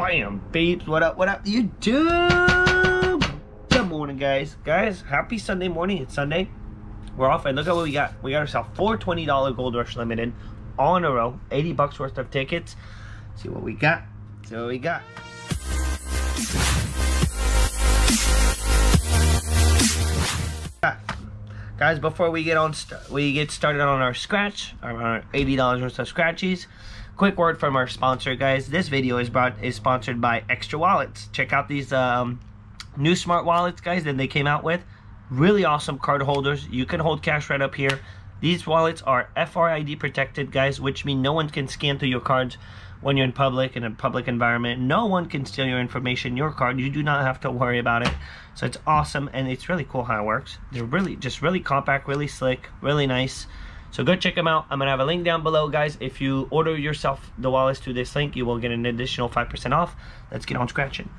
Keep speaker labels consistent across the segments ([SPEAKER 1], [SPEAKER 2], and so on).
[SPEAKER 1] Bam, babes. What up? What up, YouTube? Good morning, guys. Guys, happy Sunday morning. It's Sunday. We're off, and look at what we got. We got ourselves four $20 Gold Rush Limited all in a row. 80 bucks worth of tickets. See what we got. See what we got. Guys, before we get on, we get started on our scratch, our $80 worth of scratchies quick word from our sponsor guys. This video is brought is sponsored by Ekster wallets. Check out these um, new smart wallets guys that they came out with. Really awesome card holders. You can hold cash right up here. These wallets are FRID protected guys which mean no one can scan through your cards when you're in public in a public environment. No one can steal your information your card. You do not have to worry about it. So it's awesome and it's really cool how it works. They're really just really compact really slick really nice so go check them out. I'm to have a link down below, guys. If you order yourself the wallets to this link, you will get an additional 5% off. Let's get on scratching.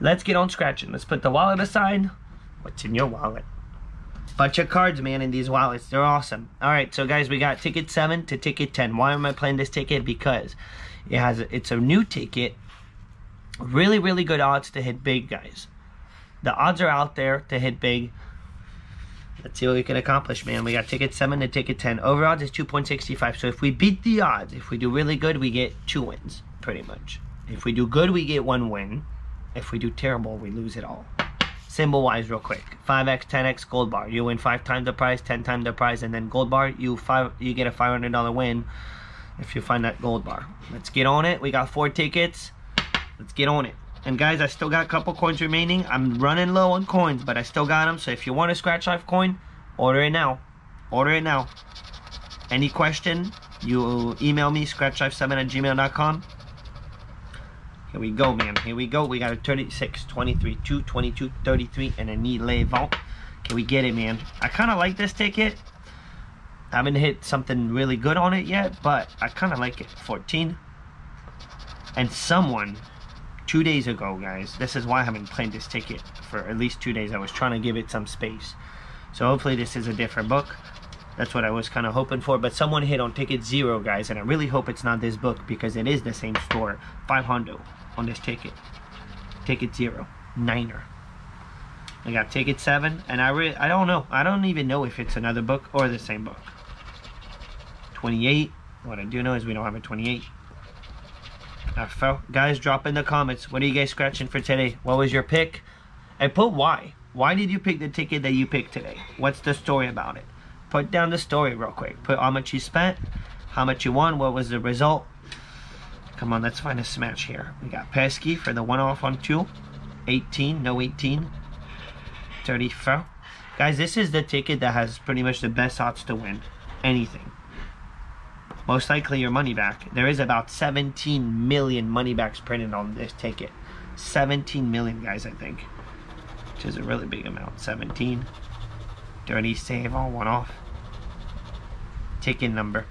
[SPEAKER 1] Let's get on scratching. Let's put the wallet aside. What's in your wallet? Bunch of cards, man, in these wallets. They're awesome. All right, so guys, we got ticket 7 to ticket 10. Why am I playing this ticket? Because it has a, it's a new ticket. Really, really good odds to hit big, guys. The odds are out there to hit big. Let's see what we can accomplish, man. We got ticket 7 to ticket 10. Over odds is 2.65. So if we beat the odds, if we do really good, we get two wins, pretty much. If we do good, we get one win. If we do terrible, we lose it all. Symbol wise, real quick. 5x, 10x, gold bar. You win 5 times the price, 10 times the price, and then gold bar, you five you get a $500 win if you find that gold bar. Let's get on it. We got four tickets. Let's get on it. And guys, I still got a couple coins remaining. I'm running low on coins, but I still got them. So if you want a Scratch Life coin, order it now. Order it now. Any question, you email me, scratchlife7 at gmail.com. Here we go, man. Here we go. We got a 36, 23, 2, 22, 33, and a knee vault. Can we get it, man? I kind of like this ticket. I haven't hit something really good on it yet, but I kind of like it. 14. And someone two days ago, guys. This is why I haven't played this ticket for at least two days. I was trying to give it some space. So hopefully this is a different book. That's what I was kind of hoping for. But someone hit on ticket zero, guys. And I really hope it's not this book because it is the same store. 500 on this ticket. Ticket zero. Niner. I got ticket seven. And I really, I don't know. I don't even know if it's another book or the same book. 28. What I do know is we don't have a 28. Guys, drop in the comments. What are you guys scratching for today? What was your pick? And put why. Why did you pick the ticket that you picked today? What's the story about it? Put down the story real quick. Put how much you spent, how much you won, what was the result. Come on, let's find a smash here. We got Pesky for the one off on two. 18, no 18. 34. Guys, this is the ticket that has pretty much the best odds to win anything most likely your money back. There is about 17 million money backs printed on this ticket. 17 million, guys, I think. Which is a really big amount. 17. Dirty save on one off. Ticket number.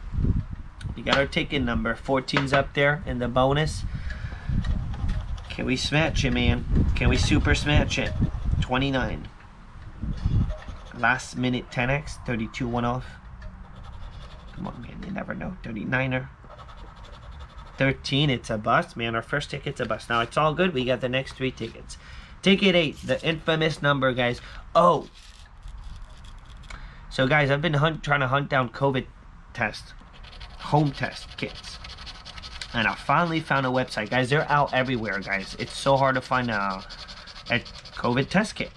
[SPEAKER 1] We got our ticket number. 14's up there in the bonus. Can we smash it, man? Can we super smash it? 29. Last minute 10x. 32 one off. Come on, man. You never know. 39er. 13, it's a bust. Man, our first ticket's a bust. Now, it's all good. We got the next three tickets. Ticket 8, the infamous number, guys. Oh. So, guys, I've been hunt, trying to hunt down COVID test, home test kits. And I finally found a website. Guys, they're out everywhere, guys. It's so hard to find a, a COVID test kit.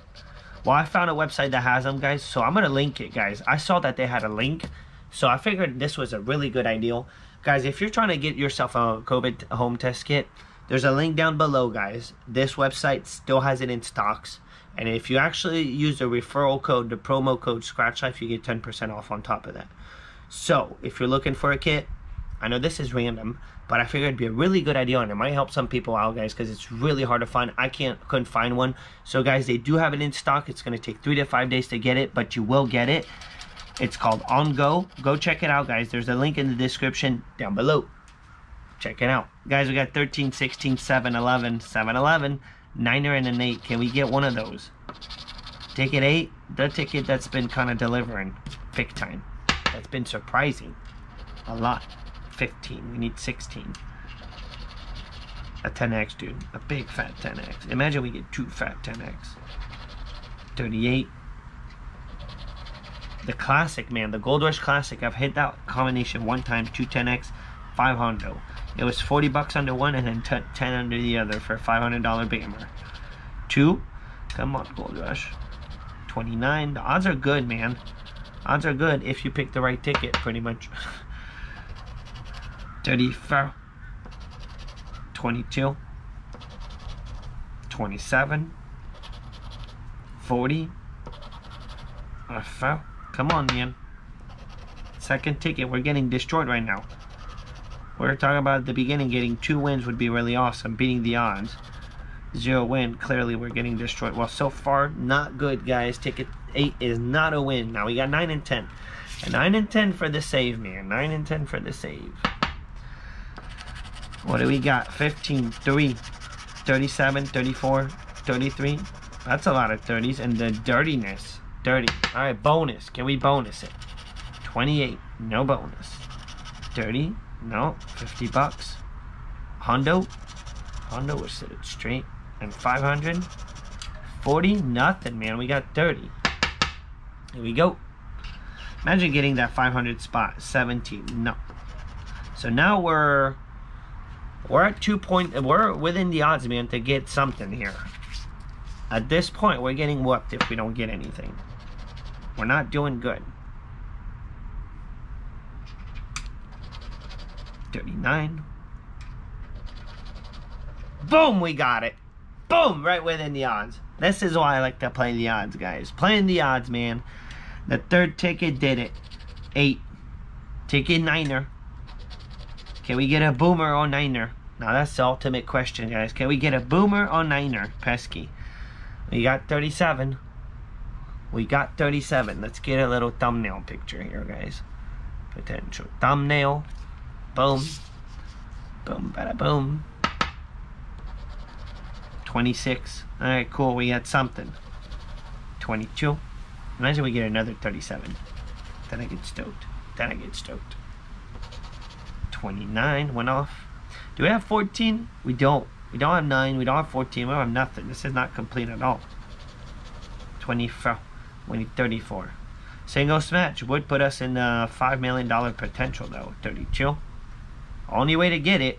[SPEAKER 1] Well, I found a website that has them, guys. So I'm going to link it, guys. I saw that they had a link so I figured this was a really good idea. Guys, if you're trying to get yourself a COVID home test kit, there's a link down below, guys. This website still has it in stocks. And if you actually use the referral code, the promo code Scratch Life, you get 10% off on top of that. So, if you're looking for a kit, I know this is random, but I figured it'd be a really good idea and it might help some people out, guys, because it's really hard to find. I can't couldn't find one. So, guys, they do have it in stock. It's to take three to five days to get it, but you will get it. It's called On Go. Go check it out, guys. There's a link in the description down below. Check it out. Guys, we got 13, 16, 7, 11, 7, 11, 9er, and an 8. Can we get one of those? Ticket 8, the ticket that's been kind of delivering big time. That's been surprising. A lot. 15. We need 16. A 10x, dude. A big fat 10x. Imagine we get two fat 10x. 38. The classic, man. The Gold Rush Classic. I've hit that combination one time. Two 10x, 500. It was 40 bucks under one and then 10 under the other for a $500 Bammer. Two. Come on, Gold Rush. 29. The odds are good, man. Odds are good if you pick the right ticket, pretty much. 34. 22. 27. 40. Uh, Come on, man. Second ticket. We're getting destroyed right now. We're talking about at the beginning getting two wins would be really awesome. Beating the odds. Zero win. Clearly, we're getting destroyed. Well, so far, not good, guys. Ticket 8 is not a win. Now, we got 9 and 10. A 9 and 10 for the save, man. 9 and 10 for the save. What do we got? 15, 3, 37, 34, 33. That's a lot of 30s. And the dirtiness. Dirty. All right, bonus. Can we bonus it? 28. No bonus. 30. No. 50 bucks. Hondo. Hondo was set it straight. And 500. 40. Nothing, man. We got 30. Here we go. Imagine getting that 500 spot. 17. No. So now we're we're at two point. We're within the odds, man, to get something here. At this point, we're getting whooped if we don't get anything. We're not doing good. 39. Boom, we got it. Boom, right within the odds. This is why I like to play the odds, guys. Playing the odds, man. The third ticket did it. Eight. Ticket niner. Can we get a boomer or niner? Now that's the ultimate question, guys. Can we get a boomer or niner? Pesky. We got 37. We got 37. Let's get a little thumbnail picture here, guys. Potential thumbnail. Boom. Boom, bada boom. 26. Alright, cool. We got something. 22. Imagine we get another 37. Then I get stoked. Then I get stoked. 29 went off. Do we have 14? We don't. We don't have 9. We don't have 14. We don't have nothing. This is not complete at all. 24. We need 34. Single smash would put us in the $5 million potential though. 32. Only way to get it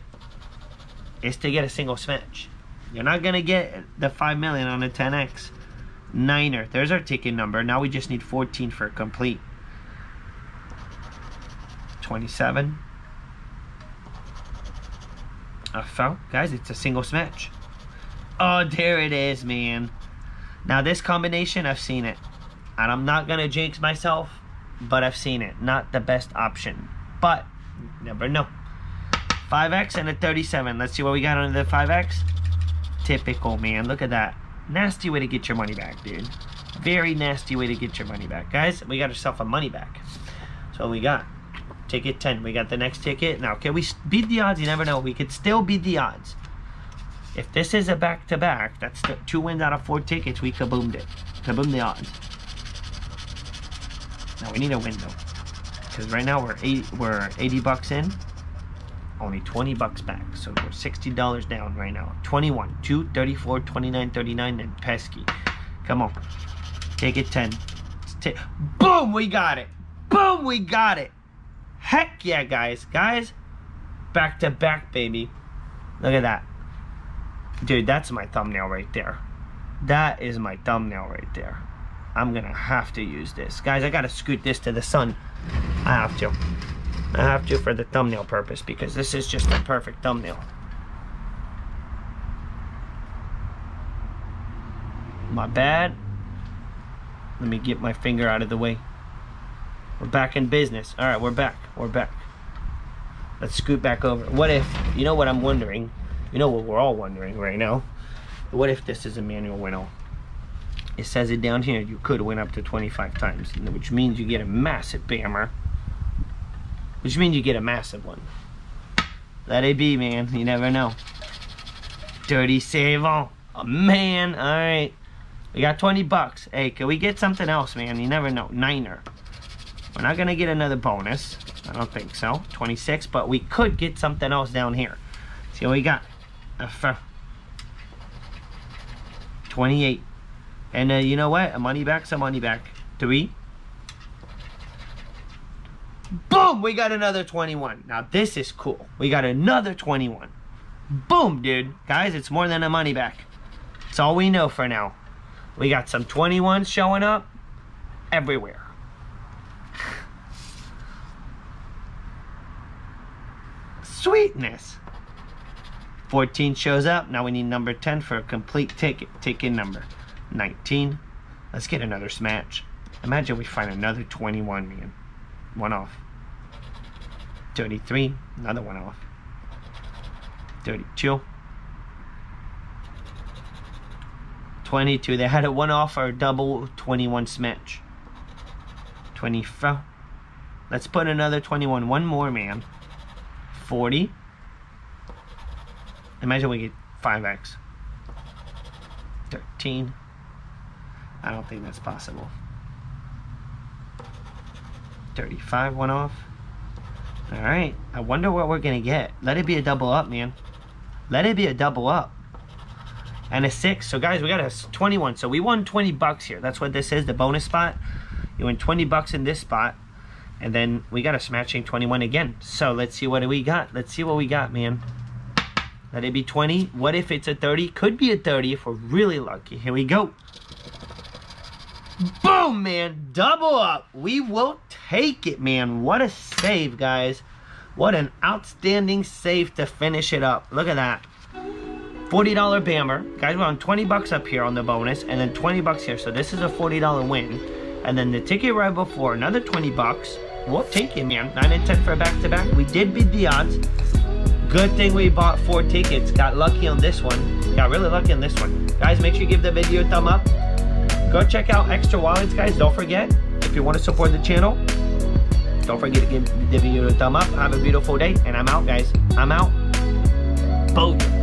[SPEAKER 1] is to get a single smash. You're not going to get the 5 million on a 10x. Niner. There's our ticket number. Now we just need 14 for complete. 27. A foul. Guys, it's a single smash. Oh, there it is, man. Now this combination, I've seen it. And I'm not to jinx myself, but I've seen it. Not the best option. But, never know. 5X and a 37. Let's see what we got under the 5X. Typical, man. Look at that. Nasty way to get your money back, dude. Very nasty way to get your money back. Guys, we got ourselves a money back. So we got ticket 10. We got the next ticket. Now, can we beat the odds? You never know. We could still beat the odds. If this is a back-to-back, -back, that's two wins out of four tickets, we kaboomed it. Kaboom the odds. Now we need a window. Because right now we're 80, we're 80 bucks in. Only 20 bucks back. So we're $60 down right now. 21, 2, 34, 29, 39, and pesky. Come on. Take it 10. Take, boom, we got it. Boom, we got it. Heck yeah, guys. Guys, back to back, baby. Look at that. Dude, that's my thumbnail right there. That is my thumbnail right there. I'm gonna have to use this. Guys, I gotta scoot this to the sun. I have to. I have to for the thumbnail purpose because this is just a perfect thumbnail. My bad. Let me get my finger out of the way. We're back in business. All right, we're back. We're back. Let's scoot back over. What if, you know what I'm wondering? You know what we're all wondering right now? What if this is a manual winnow? It says it down here you could win up to 25 times which means you get a massive bammer. Which means you get a massive one. Let it be man. You never know. Dirty save all. Oh, man. All right. We got 20 bucks. Hey can we get something else man? You never know. Niner. We're not gonna get another bonus. I don't think so. 26 but we could get something else down here. See what we got? Uh, 28. And uh, you know what? A money back's a money back. Three. Boom! We got another 21. Now this is cool. We got another 21. Boom, dude. Guys, it's more than a money back. It's all we know for now. We got some 21s showing up everywhere. Sweetness. 14 shows up. Now we need number 10 for a complete ticket. Ticket number 19. Let's get another smash. Imagine we find another 21, man. One off. 33. Another one off. 32. 22. They had a one off or double 21 smash. 24. Let's put another 21. One more, man. 40. Imagine we get 5x. 13. I don't think that's possible. 35 went off. Alright. I wonder what we're going to get. Let it be a double up, man. Let it be a double up. And a 6. So, guys, we got a 21. So, we won 20 bucks here. That's what this is, the bonus spot. You win 20 bucks in this spot. And then we got a smashing 21 again. So, let's see what we got. Let's see what we got, man. Let it be 20. What if it's a 30? Could be a 30 if we're really lucky. Here we go. Boom, man. Double up. We will take it, man. What a save, guys. What an outstanding save to finish it up. Look at that. $40 Bammer. Guys, we're on 20 bucks up here on the bonus, and then 20 bucks here. So this is a $40 win. And then the ticket right before, another 20 bucks. We'll take it, man. 9 and 10 for a back-to-back. -back. We did beat the odds. Good thing we bought four tickets. Got lucky on this one. Got really lucky on this one. Guys, make sure you give the video a thumb up. Go check out Ekster Wallets, guys. Don't forget, if you want to support the channel, don't forget to give the video a thumb up. Have a beautiful day, and I'm out, guys. I'm out. Boom.